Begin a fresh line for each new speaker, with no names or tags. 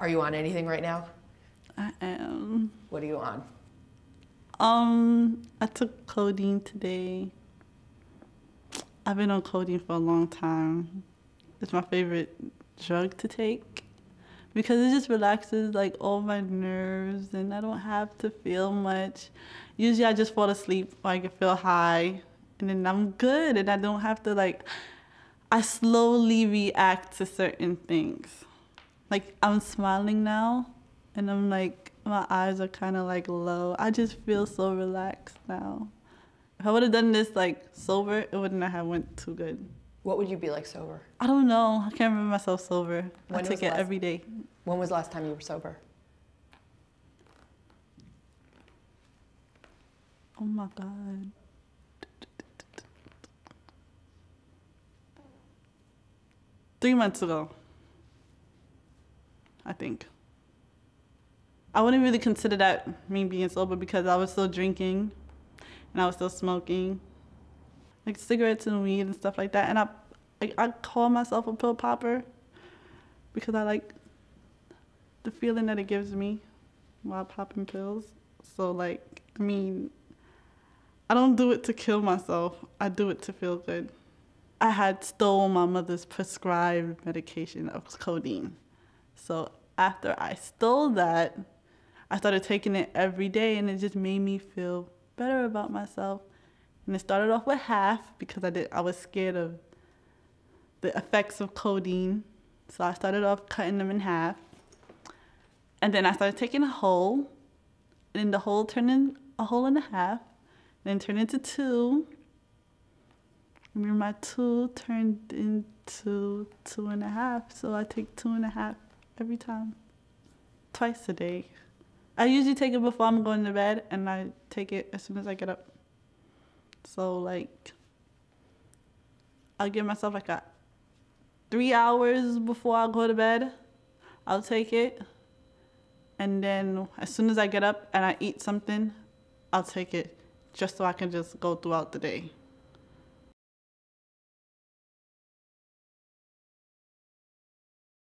Are you on anything right now?
I am.
What are you on?
Um, I took codeine today. I've been on codeine for a long time. It's my favorite drug to take because it just relaxes like all my nerves and I don't have to feel much. Usually I just fall asleep or I can feel high and then I'm good and I don't have to like I slowly react to certain things. Like I'm smiling now and I'm like my eyes are kind of like low. I just feel so relaxed now. If I would have done this like sober, it wouldn't have went too good.
What would you be like sober?
I don't know. I can't remember myself sober.
When
I take it
last-
every day.
When was the last time you were sober?
Oh my god. Three months ago. Think. I wouldn't really consider that me being sober because I was still drinking and I was still smoking. Like cigarettes and weed and stuff like that. And I I, I call myself a pill popper because I like the feeling that it gives me while popping pills. So like I mean I don't do it to kill myself. I do it to feel good. I had stole my mother's prescribed medication of codeine. So after I stole that, I started taking it every day and it just made me feel better about myself. And it started off with half because I did I was scared of the effects of codeine. So I started off cutting them in half. And then I started taking a whole. And then the whole turned in a whole and a half. And Then turned into two. And then my two turned into two and a half. So I take two and a half every time. Twice a day. I usually take it before I'm going to bed and I take it as soon as I get up. So like I'll give myself like a three hours before I go to bed. I'll take it. And then as soon as I get up and I eat something, I'll take it just so I can just go throughout the day.